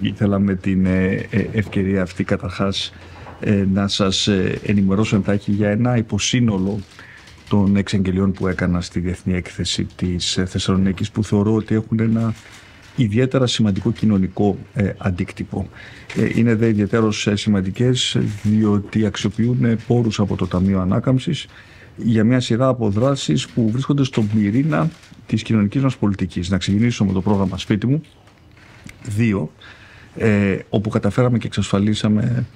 Ήθελα με την ευκαιρία αυτή καταρχάς να σας ενημερώσω εντάχει για ένα υποσύνολο των εξαγγελιών που έκανα στη Διεθνή Έκθεση της Θεσσαλονίκης που θεωρώ ότι έχουν ένα ιδιαίτερα σημαντικό κοινωνικό ε, αντίκτυπο. Ε, είναι δε ιδιαίτερως ε, σημαντικές διότι αξιοποιούν πόρους από το Ταμείο Ανάκαμψης για μια σειρά από δράσεις που βρίσκονται στον πυρήνα της κοινωνικής μας πολιτικής. Να ξεκινήσω με το πρόγραμμα «Σπίτι μου», δύο, ε, όπου καταφέραμε και εξασφαλίσαμε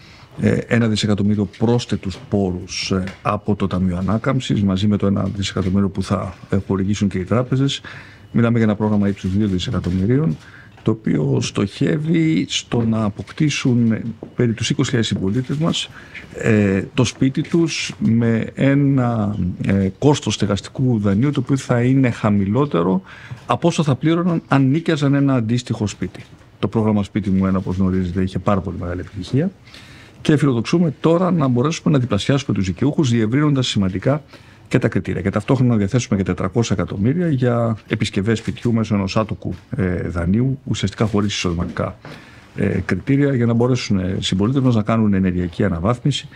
ένα δισεκατομμύριο πρόσθετους πόρους από το Ταμείο Ανάκαμψης μαζί με το ένα δισεκατομμύριο που θα χορηγήσουν και οι τράπεζες. Μιλάμε για ένα πρόγραμμα ύψους 2 δισεκατομμυρίων το οποίο στοχεύει στο να αποκτήσουν περί τους 20.000 συμπολίτες μας ε, το σπίτι τους με ένα ε, κόστος στεγαστικού δανείου το οποίο θα είναι χαμηλότερο από όσο θα πλήρωναν αν νίκιαζαν ένα αντίστοιχο σπίτι. Το πρόγραμμα σπίτι μου ένα όπως γνωρίζετε είχε πάρα πολύ μεγάλη επιτυχία και φιλοδοξούμε τώρα να μπορέσουμε να διπλασιάσουμε τους δικαιούχους διευρύνοντας σημαντικά και τα κριτήρια. Και ταυτόχρονα να διαθέσουμε και 400 εκατομμύρια για επισκευές σπιτιού μέσω ενός άτοκου ε, δανείου, ουσιαστικά χωρίς εισοδηματικά ε, κριτήρια, για να μπορέσουν οι συμπολίτες μας να κάνουν ενεργειακή αναβάθμιση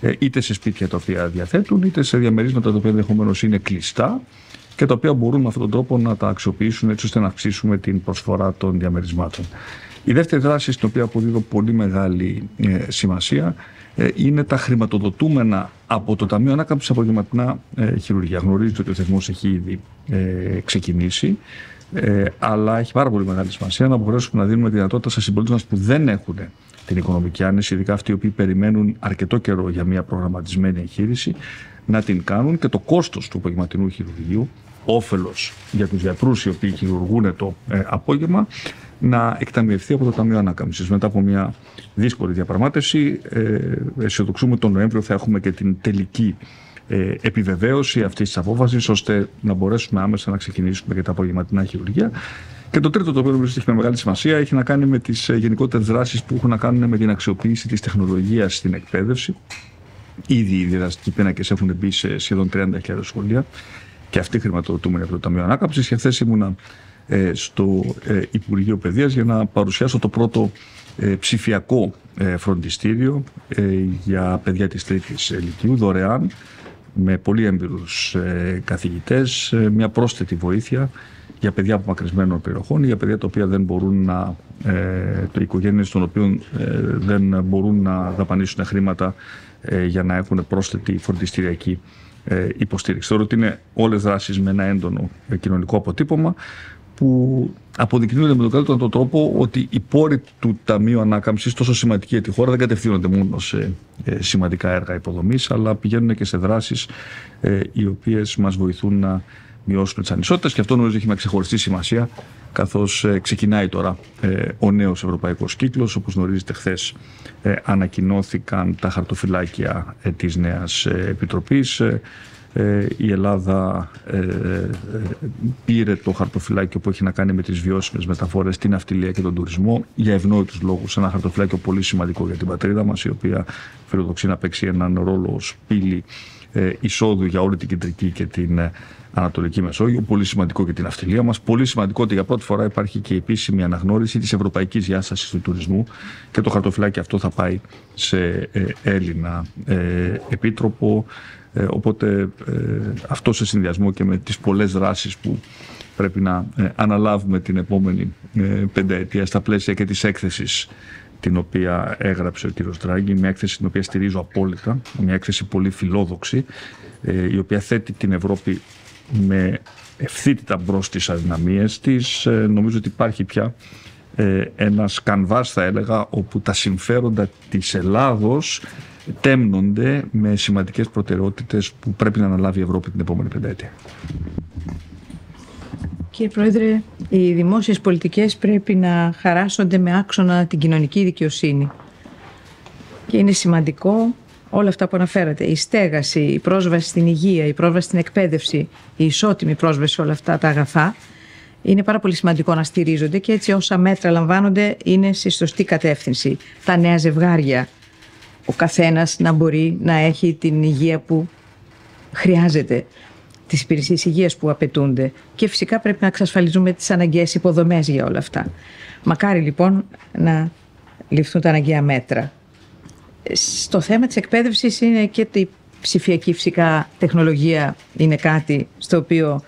ε, είτε σε σπίτια τα οποία διαθέτουν, είτε σε διαμερίσματα τα οποία ενδεχομένως είναι κλειστά και τα οποία μπορούν με αυτόν τον τρόπο να τα αξιοποιήσουν έτσι ώστε να αυξήσουμε την προσφορά των διαμερισμάτων. Η δεύτερη δράση, στην οποία αποδίδω πολύ μεγάλη σημασία, ε, είναι τα χρηματοδοτούμενα από το Ταμείο Ανάκαμψης Απογευματινά ε, Χειρουργία. Γνωρίζετε ότι ο θεσμός έχει ήδη ε, ξεκινήσει. Ε, αλλά έχει πάρα πολύ μεγάλη σημασία να μπορέσουμε να δίνουμε δυνατότητα σε συμπολίτε μας που δεν έχουν την οικονομική άνεση, ειδικά αυτοί οι οποίοι περιμένουν αρκετό καιρό για μια προγραμματισμένη εγχείρηση, να την κάνουν και το κόστος του απογευματινού χειρουργείου, όφελος για τους γιατρούς οι οποίοι χειρουργούν το ε, απόγευμα, να εκταμιευθεί από το Ταμείο Ανάκαμψης. Μετά από μια δύσκολη διαπραγμάτευση, ε, αισιοδοξούμε τον Νοέμβριο θα έχουμε και την τελική ε, επιβεβαίωση αυτής της απόφασης, ώστε να μπορέσουμε άμεσα να ξεκινήσουμε και τα απογευματινά χειρουργία. Και το τρίτο, το οποίο νομίζω έχει μεγάλη σημασία, έχει να κάνει με τις ε, γενικότερες δράσεις που έχουν να κάνουν με την αξιοποίηση της τεχνολογίας στην εκπαίδευση. Ήδη οι διδαστικοί πίνακες έχουν μπει σε σχεδόν 30.000 σχολεία και αυτοί χρηματοδοτούμενοι από το Ταμείο Ανάκαμψης. Και χθες ήμουνα ε, στο ε, Υπουργείο Παιδείας για να παρουσιάσω το πρώτο ε, ψηφιακό φροντιστήριο για παιδιά της τρίτης ηλικίου δωρεάν με πολύ έμπειρους καθηγητές, μια πρόσθετη βοήθεια για παιδιά απομακρυσμένων περιοχών, για παιδιά τα οποία δεν μπορούν να, οι οικογένειες των οποίων δεν μπορούν να δαπανίσουν χρήματα για να έχουν πρόσθετη φροντιστηριακή υποστήριξη. Θεωρώ ότι είναι όλες δράσεις με ένα έντονο κοινωνικό αποτύπωμα που αποδεικνύονται με τον καλύτερο τρόπο ότι οι πόροι του Ταμείου Ανάκαμψης, τόσο σημαντικοί για τη χώρα, δεν κατευθύνονται μόνο σε ε, σημαντικά έργα υποδομής, αλλά πηγαίνουν και σε δράσεις ε, οι οποίες μας βοηθούν να μειώσουν τις ανισότητες. Και αυτό νομίζω έχει μια ξεχωριστή σημασία, καθώς ε, ξεκινάει τώρα ο νέος ευρωπαϊκός κύκλος. Όπως γνωρίζετε, χθες ανακοινώθηκαν τα χαρτοφυλάκια της νέας επιτροπής. Ε, η Ελλάδα ε, ε, πήρε το χαρτοφυλάκιο που έχει να κάνει με τις βιώσιμες μεταφορές, την αυτιλία και τον τουρισμό για ευνόητους λόγους. Ένα χαρτοφυλάκιο πολύ σημαντικό για την πατρίδα μας, η οποία φιλοδοξεί να παίξει έναν ρόλο ως πύλη εισόδου για όλη την κεντρική και την Ανατολική Μεσόγειο. Πολύ σημαντικό για την αυτιλία μας. Πολύ σημαντικό ότι για πρώτη φορά υπάρχει και η επίσημη αναγνώριση της ευρωπαϊκής διάστασης του τουρισμού και το χαρτοφυλάκι αυτό θα πάει σε Έλληνα επίτροπο. Ε, οπότε ε, αυτό σε συνδυασμό και με τις πολλές δράσεις που πρέπει να ε, αναλάβουμε την επόμενη πενταετία στα πλαίσια και της έκθεσης την οποία έγραψε ο κύριος Δράγκη, μια έκθεση την οποία στηρίζω απόλυτα, μια έκθεση πολύ φιλόδοξη, η οποία θέτει την Ευρώπη με ευθύτητα μπρος τις αδυναμίες της. Νομίζω ότι υπάρχει πια ένας κανβάς θα έλεγα όπου τα συμφέροντα της Ελλάδος τέμνονται με σημαντικές προτεραιότητες που πρέπει να αναλάβει η Ευρώπη την επόμενη πενταετία. Κύριε Πρόεδρε, οι δημόσιες πολιτικές πρέπει να χαράσσονται με άξονα την κοινωνική δικαιοσύνη. Και είναι σημαντικό όλα αυτά που αναφέρατε. Η στέγαση, η πρόσβαση στην υγεία, η πρόσβαση στην εκπαίδευση, η ισότιμη πρόσβαση σε όλα αυτά τα αγαθά. Είναι πάρα πολύ σημαντικό να στηρίζονται και έτσι όσα μέτρα λαμβάνονται είναι στη σωστή κατεύθυνση. Τα νέα ζευγάρια, ο καθένας να μπορεί να έχει την υγεία που χρειάζεται. Τις υπηρεσίες υγείας που απαιτούνται. Και φυσικά πρέπει να εξασφαλίζουμε τις αναγκαίες υποδομές για όλα αυτά. Μακάρι λοιπόν να ληφθούν τα αναγκαία μέτρα. Στο θέμα της εκπαίδευσης είναι και η ψηφιακή φυσικά τεχνολογία είναι κάτι στο οποίο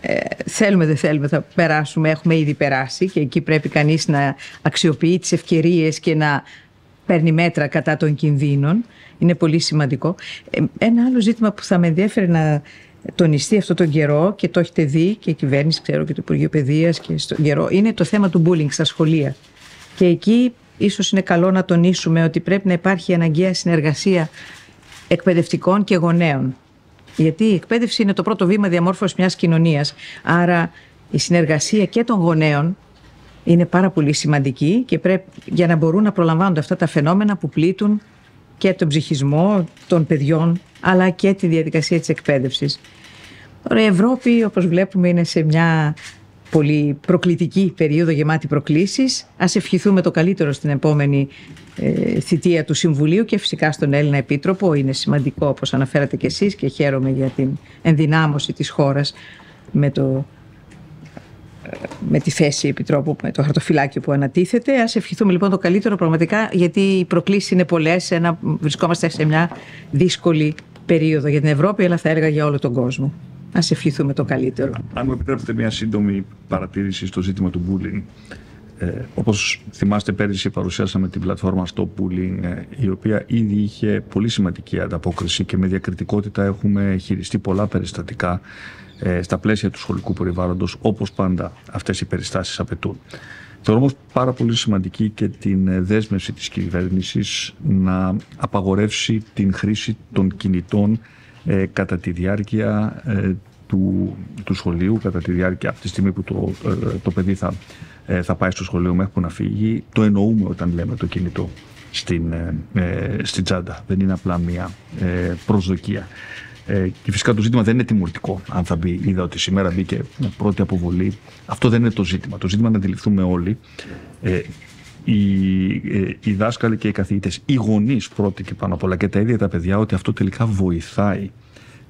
ε, θέλουμε δεν θέλουμε θα περάσουμε, έχουμε ήδη περάσει και εκεί πρέπει κανείς να αξιοποιεί τις ευκαιρίες και να παίρνει μέτρα κατά των κινδύνων. Είναι πολύ σημαντικό. Ε, ένα άλλο ζήτημα που θα με ενδιαφέρει να τονιστεί αυτό τον καιρό και το έχετε δει και η κυβέρνηση, ξέρω και το Υπουργείο Παιδείας και στον καιρό, είναι το θέμα του bullying στα σχολεία. Και εκεί ίσως είναι καλό να τονίσουμε ότι πρέπει να υπάρχει αναγκαία συνεργασία εκπαιδευτικών και γονέων. Γιατί η εκπαίδευση είναι το πρώτο βήμα διαμόρφωσης μιας κοινωνίας. Άρα η συνεργασία και των γονέων είναι πάρα πολύ σημαντική και πρέπει για να μπορούν να προλαμβάνονται αυτά τα φαινόμενα που πλήττουν και τον ψυχισμό των παιδιών αλλά και τη διαδικασία της εκπαίδευσης. Τώρα η Ευρώπη όπως βλέπουμε είναι σε μια πολύ προκλητική περίοδο γεμάτη προκλήσεις. Ας ευχηθούμε το καλύτερο στην επόμενη ε, θητεία του Συμβουλίου και φυσικά στον Έλληνα Επίτροπο. Είναι σημαντικό όπως αναφέρατε και εσείς και χαίρομαι για την ενδυνάμωση της χώρας με, το, ε, με τη θέση Επιτρόπου, με το χαρτοφυλάκιο που ανατίθεται. Ας ευχηθούμε λοιπόν το καλύτερο πραγματικά γιατί οι προκλήσεις είναι πολλές. Ένα, βρισκόμαστε σε μια δύσκολη περίοδο για την Ευρώπη αλλά θα έλεγα για όλο τον κόσμο. Α ευχηθούμε το καλύτερο. Αν μου επιτρέπετε μια σύντομη παρατήρηση στο ζήτημα του bullying. Ε, όπως θυμάστε πέρυσι παρουσιάσαμε την πλατφόρμα στο bullying ε, η οποία ήδη είχε πολύ σημαντική ανταπόκριση και με διακριτικότητα έχουμε χειριστεί πολλά περιστατικά ε, στα πλαίσια του σχολικού περιβάλλοντος όπως πάντα αυτές οι περιστάσεις απαιτούν. Θεωρώ όμως πάρα πολύ σημαντική και την ε, δέσμευση της κυβέρνησης να απαγορεύσει την χρήση των κινητών ε, κατά τη διάρκεια ε, του, του σχολείου, κατά τη διάρκεια από τη στιγμή που το, ε, το παιδί θα, θα πάει στο σχολείο μέχρι που να φύγει. Το εννοούμε όταν λέμε το κινητό στην, ε, στην τσάντα. Δεν είναι απλά μια προσδοκία. Ε, και φυσικά το ζήτημα δεν είναι τιμωρητικό. Αν θα μπει, είδα ότι σήμερα μπήκε πρώτη αποβολή. Αυτό δεν είναι το ζήτημα. Το ζήτημα είναι να αντιληφθούμε όλοι ε, οι, ε, οι δάσκαλοι και οι καθηγητές, οι γονείς πρώτοι και πάνω απ' όλα και τα ίδια τα παιδιά, ότι αυτό τελικά βοηθάει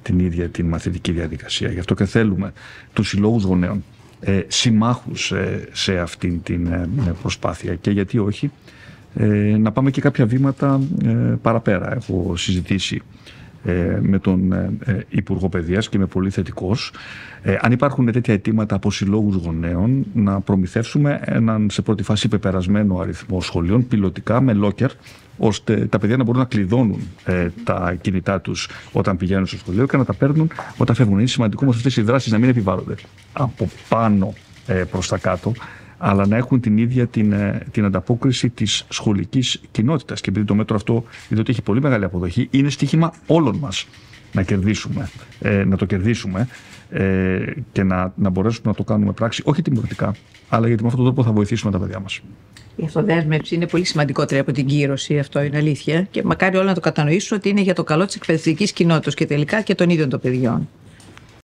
την ίδια την μαθητική διαδικασία. Γι' αυτό και θέλουμε τους συλλόγους γονέων ε, συμμάχους ε, σε αυτήν την ε, προσπάθεια και γιατί όχι να πάμε και κάποια βήματα παραπέρα. Έχω συζητήσει ε, με τον ε, ε, Υπουργό Παιδείας και είμαι πολύ θετικός. αν υπάρχουν τέτοια αιτήματα από συλλόγους γονέων, να προμηθεύσουμε έναν σε πρώτη φάση υπεπερασμένο αριθμό σχολείων, πιλωτικά με λόκερ, ώστε τα παιδιά να μπορούν να κλειδώνουν τα κινητά τους όταν πηγαίνουν στο σχολείο και να τα παίρνουν όταν φεύγουν. Είναι σημαντικό όμως αυτές οι δράσεις να μην επιβάλλονται από πάνω προς τα κάτω, αλλά να έχουν την ίδια την, ε, την ανταπόκριση της σχολικής κοινότητας. Και επειδή το μέτρο αυτό, διότι έχει πολύ μεγάλη αποδοχή, είναι στοίχημα όλων μας να κερδίσουμε, ε, να το κερδίσουμε ε, και να, να μπορέσουμε να το κάνουμε πράξη, όχι τιμωρητικά, αλλά γιατί με αυτόν τον τρόπο θα βοηθήσουμε τα παιδιά μας. Η αυτοδέσμευση είναι πολύ σημαντικότερη από την κύρωση, αυτό είναι αλήθεια. Και μακάρι όλοι να το κατανοήσουν ότι είναι για το καλό της εκπαιδευτικής κοινότητας και τελικά και των ίδιων των παιδιών.